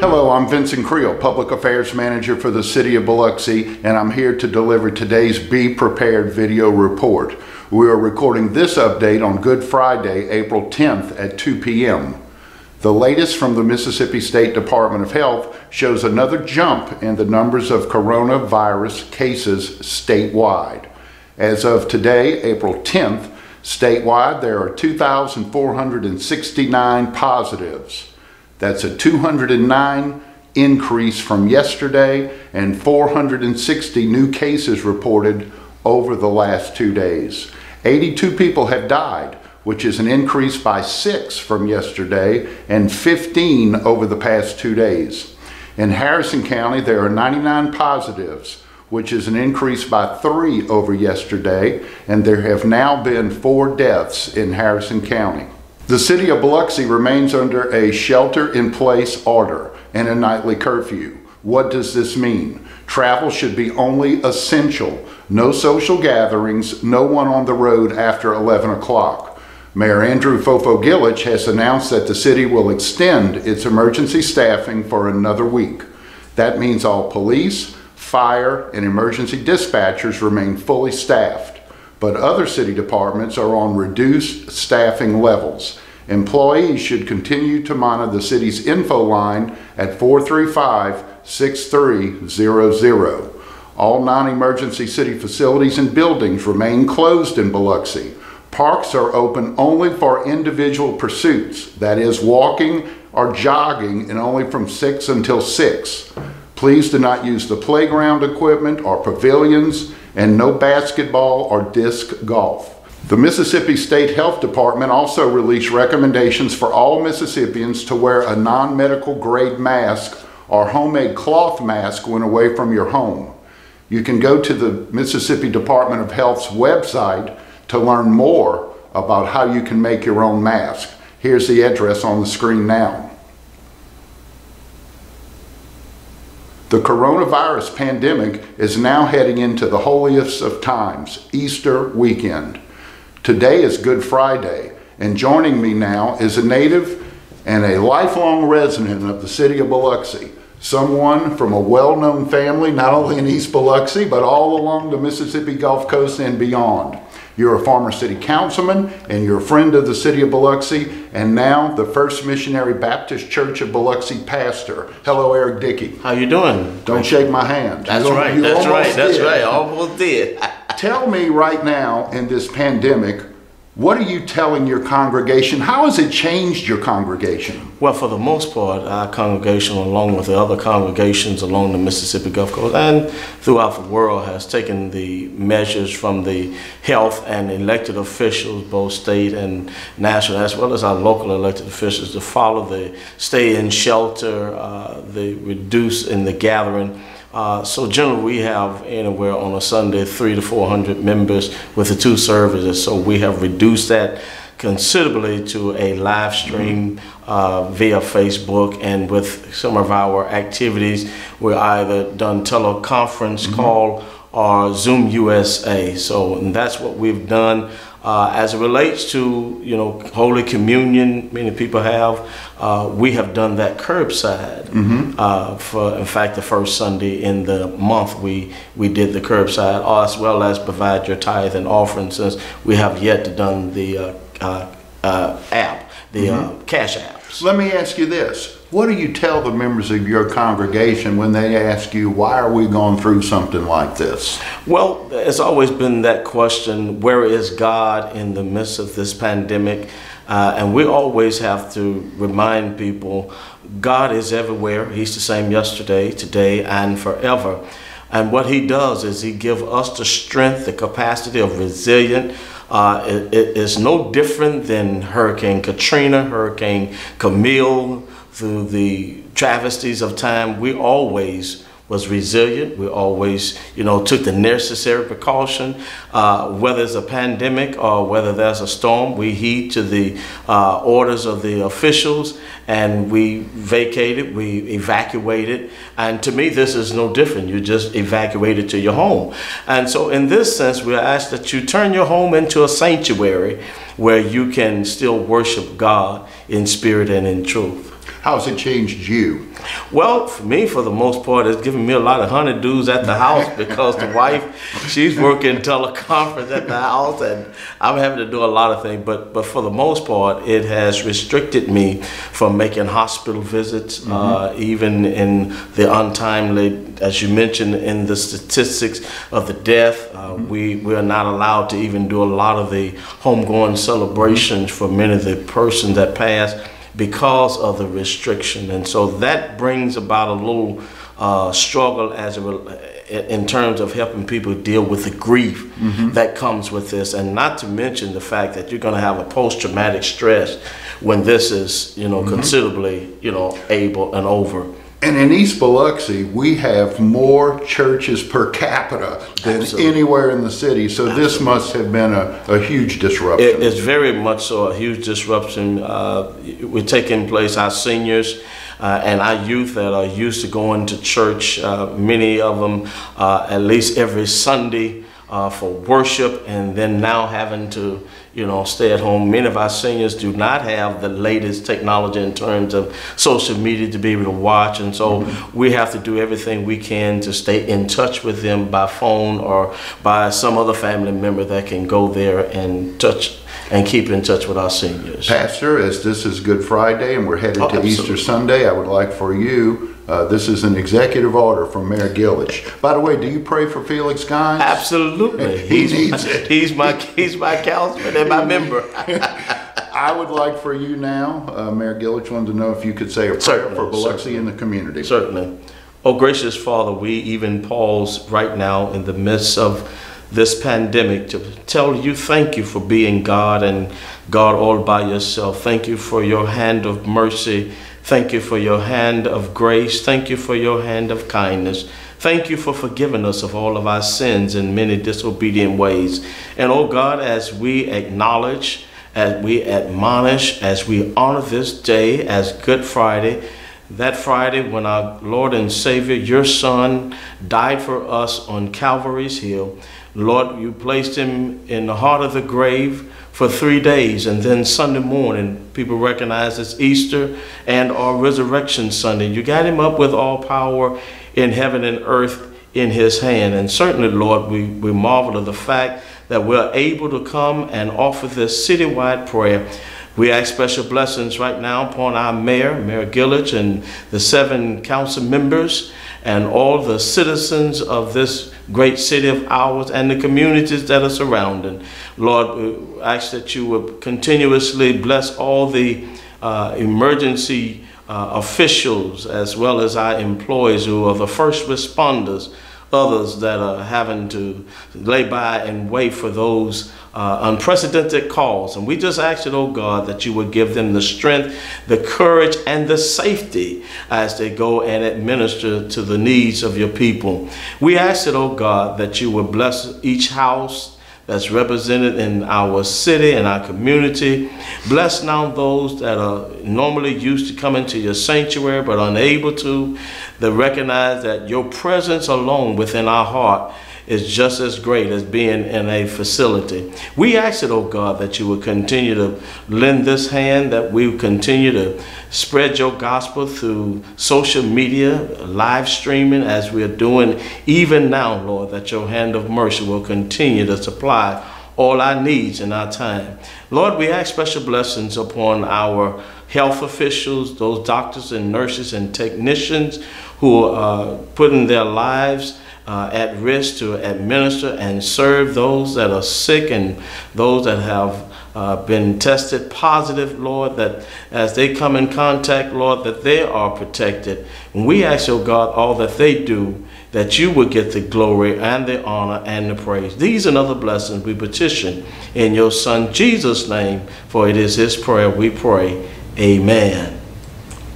Hello, I'm Vincent Creel, Public Affairs Manager for the City of Biloxi, and I'm here to deliver today's Be Prepared video report. We are recording this update on Good Friday, April 10th at 2 p.m. The latest from the Mississippi State Department of Health shows another jump in the numbers of coronavirus cases statewide. As of today, April 10th, statewide there are 2,469 positives. That's a 209 increase from yesterday and 460 new cases reported over the last two days. 82 people have died, which is an increase by six from yesterday and 15 over the past two days. In Harrison County, there are 99 positives, which is an increase by three over yesterday, and there have now been four deaths in Harrison County. The city of Biloxi remains under a shelter in place order and a nightly curfew. What does this mean? Travel should be only essential. No social gatherings, no one on the road after 11 o'clock. Mayor Andrew Fofo Gilich has announced that the city will extend its emergency staffing for another week. That means all police, fire, and emergency dispatchers remain fully staffed but other city departments are on reduced staffing levels. Employees should continue to monitor the city's info line at 435 6300. All non emergency city facilities and buildings remain closed in Biloxi. Parks are open only for individual pursuits, that is, walking or jogging, and only from 6 until 6. Please do not use the playground equipment or pavilions and no basketball or disc golf. The Mississippi State Health Department also released recommendations for all Mississippians to wear a non-medical grade mask or homemade cloth mask when away from your home. You can go to the Mississippi Department of Health's website to learn more about how you can make your own mask. Here's the address on the screen now. The coronavirus pandemic is now heading into the holiest of times, Easter weekend. Today is Good Friday, and joining me now is a native and a lifelong resident of the city of Biloxi, someone from a well-known family, not only in East Biloxi, but all along the Mississippi Gulf Coast and beyond. You're a former city councilman and you're a friend of the city of Biloxi and now the First Missionary Baptist Church of Biloxi pastor. Hello, Eric Dickey. How you doing? Don't shake my hand. That's you right. That's right. That's did. right. Almost did. Tell me right now in this pandemic, what are you telling your congregation? How has it changed your congregation? Well, for the most part, our congregation, along with the other congregations along the Mississippi Gulf Coast and throughout the world, has taken the measures from the health and elected officials, both state and national, as well as our local elected officials, to follow the stay in shelter, uh, the reduce in the gathering uh, so generally we have anywhere on a Sunday three to 400 members with the two services. So we have reduced that considerably to a live stream uh, via Facebook and with some of our activities we're either done teleconference mm -hmm. call or Zoom USA. So that's what we've done. Uh, as it relates to you know Holy Communion, many people have. Uh, we have done that curbside. Mm-hmm. Uh, for in fact, the first Sunday in the month, we we did the curbside, as well as provide your tithe and offering. Since we have yet to done the uh, uh, uh, app, the mm-hmm. Cash apps. Let me ask you this: What do you tell the members of your congregation when they ask you, "Why are we going through something like this?" Well, it's always been that question: Where is God in the midst of this pandemic? Uh, and we always have to remind people God is everywhere. He's the same yesterday, today, and forever. And what he does is he gives us the strength, the capacity of resilience. Uh, it, it is no different than Hurricane Katrina, Hurricane Camille, through the travesties of time. We always was resilient. We always, you know, took the necessary precaution. Uh, whether it's a pandemic or whether there's a storm, we heed to the uh, orders of the officials and we vacated, we evacuated. And to me, this is no different. You just evacuated to your home. And so in this sense, we're asked that you turn your home into a sanctuary where you can still worship God in spirit and in truth. How's it changed you? Well, for me, for the most part, it's given me a lot of honeydews at the house because the wife, she's working teleconference at the house, and I'm having to do a lot of things. But but for the most part, it has restricted me from making hospital visits, mm-hmm. uh, even in the untimely, as you mentioned, in the statistics of the death. Uh, mm-hmm. We we are not allowed to even do a lot of the homegoing celebrations mm-hmm. for many of the persons that passed because of the restriction. And so that brings about a little uh, struggle as a, in terms of helping people deal with the grief mm-hmm. that comes with this, and not to mention the fact that you're going to have a post-traumatic stress when this is, you know, mm-hmm. considerably, you know, able and over. And in East Biloxi, we have more churches per capita than Absolutely. anywhere in the city. So Absolutely. this must have been a, a huge disruption. It, it's very much so a huge disruption. Uh, we're taking place, our seniors uh, and our youth that are used to going to church, uh, many of them uh, at least every Sunday uh, for worship, and then now having to you know, stay at home. Many of our seniors do not have the latest technology in terms of social media to be able to watch, and so mm-hmm. we have to do everything we can to stay in touch with them by phone or by some other family member that can go there and touch and keep in touch with our seniors. Pastor, as this is Good Friday and we're headed oh, to absolutely. Easter Sunday, I would like for you uh, this is an executive order from Mayor Gilich. By the way, do you pray for Felix Gines? Absolutely. he he's needs my, it. He's my he's my councilman and my member. I would like for you now, uh, Mayor Gilich, wanted to know if you could say a prayer certainly, for Biloxi and the community. Certainly. Oh, gracious Father, we even pause right now in the midst of this pandemic to tell you thank you for being God and God all by yourself. Thank you for your hand of mercy Thank you for your hand of grace. Thank you for your hand of kindness. Thank you for forgiving us of all of our sins in many disobedient ways. And oh God, as we acknowledge, as we admonish, as we honor this day as Good Friday, that Friday when our Lord and Savior, your Son, died for us on Calvary's Hill, Lord, you placed him in the heart of the grave for three days and then sunday morning people recognize it's easter and our resurrection sunday. You got him up with all power in heaven and earth in his hand. And certainly lord we, we marvel at the fact that we're able to come and offer this citywide prayer we ask special blessings right now upon our mayor, Mayor Gilich, and the seven council members and all the citizens of this great city of ours and the communities that are surrounding. Lord, we ask that you would continuously bless all the uh, emergency uh, officials as well as our employees who are the first responders others that are having to lay by and wait for those uh, unprecedented calls. And we just ask it, oh God, that you would give them the strength, the courage, and the safety as they go and administer to the needs of your people. We ask it, oh God, that you would bless each house that's represented in our city and our community. Bless now those that are normally used to coming to your sanctuary but unable to, that recognize that your presence alone within our heart is just as great as being in a facility. We ask it, oh God, that you would continue to lend this hand, that we continue to spread your gospel through social media, live streaming, as we are doing even now, Lord, that your hand of mercy will continue to supply all our needs in our time. Lord, we ask special blessings upon our health officials, those doctors and nurses and technicians who are putting their lives uh, at risk to administer and serve those that are sick and those that have uh, been tested positive, Lord, that as they come in contact, Lord, that they are protected. And we ask, oh God, all that they do, that you would get the glory and the honor and the praise. These and other blessings we petition in your Son Jesus' name, for it is his prayer we pray. Amen.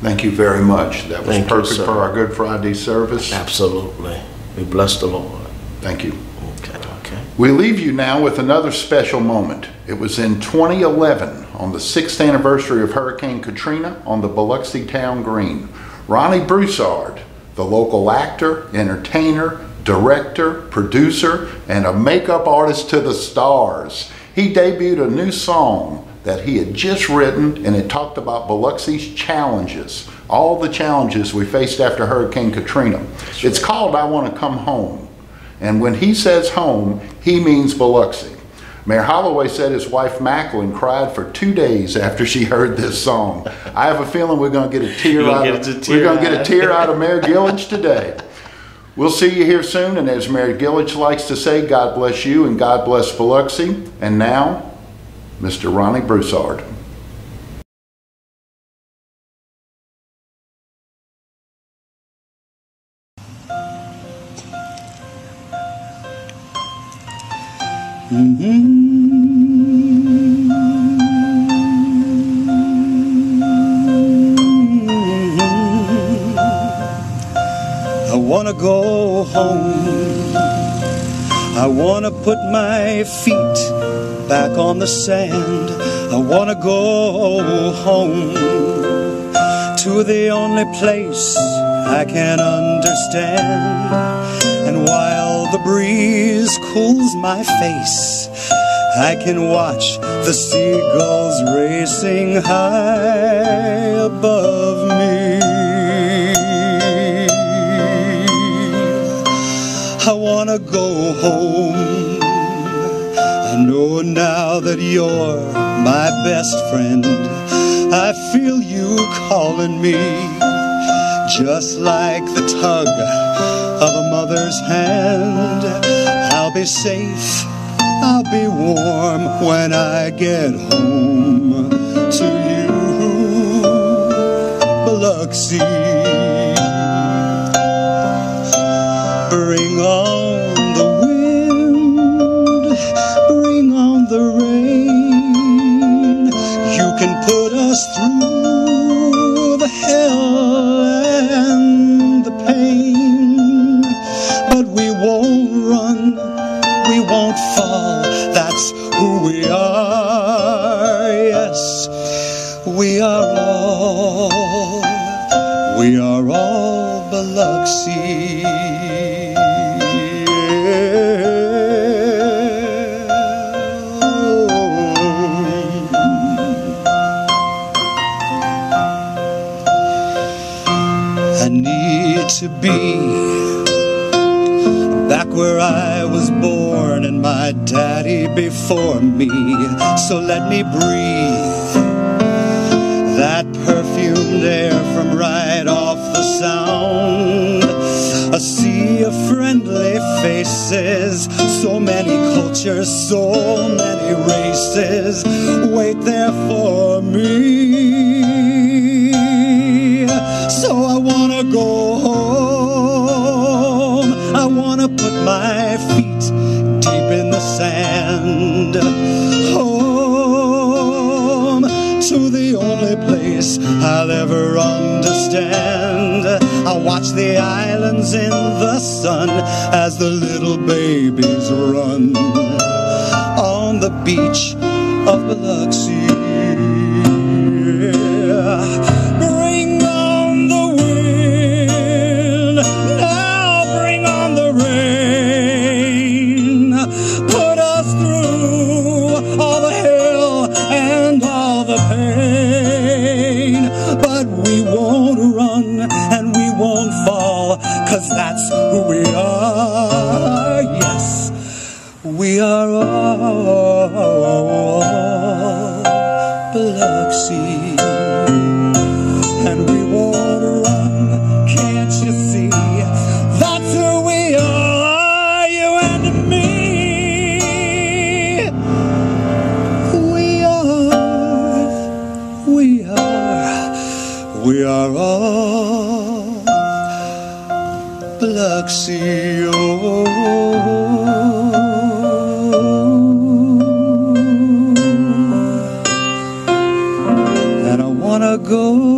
Thank you very much. That was Thank perfect you, for our Good Friday service. Absolutely. We bless the Lord. Thank you. Okay. Okay. We leave you now with another special moment. It was in 2011 on the sixth anniversary of Hurricane Katrina on the Biloxi Town Green. Ronnie Broussard, the local actor, entertainer, director, producer, and a makeup artist to the stars. He debuted a new song that he had just written, and it talked about Biloxi's challenges, all the challenges we faced after Hurricane Katrina. It's called I Want to Come Home. And when he says home, he means Biloxi. Mayor Holloway said his wife Macklin cried for two days after she heard this song. I have a feeling we're going to get a tear out. Of, a we're going to get a tear out of Mayor Gilich today. We'll see you here soon, and as Mayor Gilich likes to say, God bless you and God bless Biloxi. And now, Mr. Ronnie Broussard. Mm-hmm. I wanna go home. I wanna put my feet back on the sand. I wanna go home to the only place I can understand. And while the breeze cools my face, I can watch the seagulls racing high above me. I wanna go home. I know now that you're my best friend. I feel you calling me, just like the tug of a mother's hand. I'll be safe, I'll be warm when I get home to you, Biloxi. I need to be back where I was born and my daddy before me. So let me breathe that perfumed air from right off the sound. A sea of friendly faces, so many cultures, so many races wait there for me. Go home. I wanna put my feet deep in the sand. Home to the only place I'll ever understand. I'll watch the islands in the sun as the little babies run on the beach of Biloxi. We are all Biloxi and we won't run. Can't you see? That's who we are, you and me. We are, we are, we are all Biloxi. Oh. Go